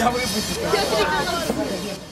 要不就不行。